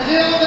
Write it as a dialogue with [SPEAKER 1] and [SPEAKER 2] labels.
[SPEAKER 1] 안녕.